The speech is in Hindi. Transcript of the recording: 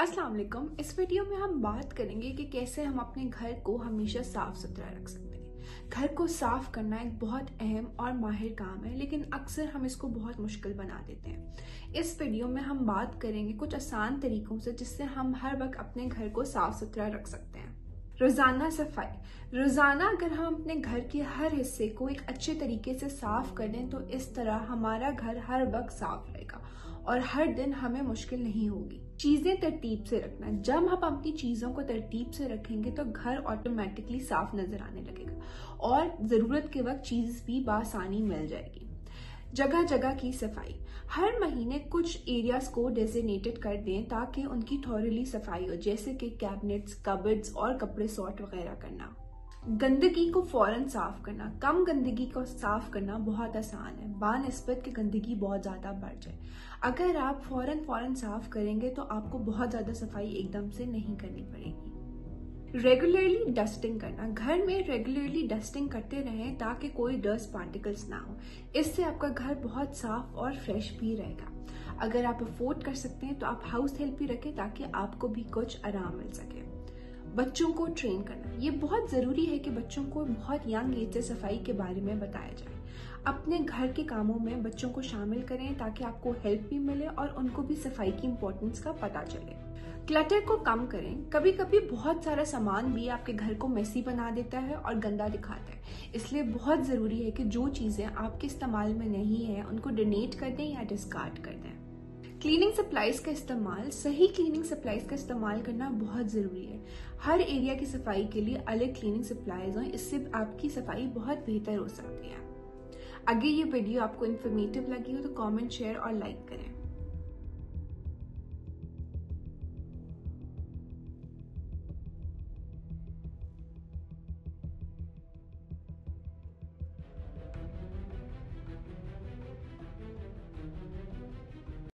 अस्सलाम वालेकुम इस वीडियो में हम बात करेंगे कि कैसे हम अपने घर को हमेशा साफ़ सुथरा रख सकते हैं। घर को साफ़ करना एक बहुत अहम और माहिर काम है, लेकिन अक्सर हम इसको बहुत मुश्किल बना देते हैं। इस वीडियो में हम बात करेंगे कुछ आसान तरीकों से जिससे हम हर वक्त अपने घर को साफ़ सुथरा रख सकते हैं। रोज़ाना सफ़ाई। रोज़ाना अगर हम अपने घर के हर हिस्से को एक अच्छे तरीके से साफ़ कर दें तो इस तरह हमारा घर हर वक्त साफ़ रहेगा और हर दिन हमें मुश्किल नहीं होगी। चीज़ें तरतीब से रखना। जब हम अपनी चीज़ों को तरतीब से रखेंगे तो घर ऑटोमेटिकली साफ़ नज़र आने लगेगा और ज़रूरत के वक्त चीज़ भी बासानी मिल जाएगी। जगह जगह की सफ़ाई। हर महीने कुछ एरियाज़ को डेजिनेटेड कर दें ताकि उनकी थॉरली सफ़ाई हो, जैसे कि कैबिनेट्स कबर्ड्स और कपड़े सॉर्ट वगैरह करना। गंदगी को फ़ौरन साफ़ करना। कम गंदगी को साफ़ करना बहुत आसान है। बानस्बत की गंदगी बहुत ज़्यादा बढ़ जाए। अगर आप फ़ौरन फ़ौरन साफ़ करेंगे तो आपको बहुत ज़्यादा सफ़ाई एकदम से नहीं करनी पड़ेगी। रेगुलरली डस्टिंग करना, घर में रेगुलरली डस्टिंग करते रहें ताकि कोई डस्ट पार्टिकल्स ना हो। इससे आपका घर बहुत साफ़ और फ्रेश भी रहेगा। अगर आप अफोर्ड कर सकते हैं तो आप हाउस हेल्प भी रखें ताकि आपको भी कुछ आराम मिल सके। बच्चों को ट्रेन करना, ये बहुत ज़रूरी है कि बच्चों को बहुत यंग एज से सफ़ाई के बारे में बताया जाए। अपने घर के कामों में बच्चों को शामिल करें ताकि आपको हेल्प भी मिले और उनको भी सफ़ाई की इम्पोर्टेंस का पता चले। क्लटर को कम करें। कभी कभी बहुत सारा सामान भी आपके घर को मेसी बना देता है और गंदा दिखाता है। इसलिए बहुत ज़रूरी है कि जो चीज़ें आपके इस्तेमाल में नहीं है, उनको डोनेट कर दें या डिस्कार्ड कर दें। क्लीनिंग सप्लाईज का इस्तेमाल, सही क्लीनिंग सप्लाईज का इस्तेमाल करना बहुत ज़रूरी है। हर एरिया की सफ़ाई के लिए अलग क्लीनिंग सप्लाईज हो, इससे आपकी सफ़ाई बहुत बेहतर हो सकती है। अगर ये वीडियो आपको इन्फॉर्मेटिव लगी हो तो कमेंट शेयर और लाइक करें।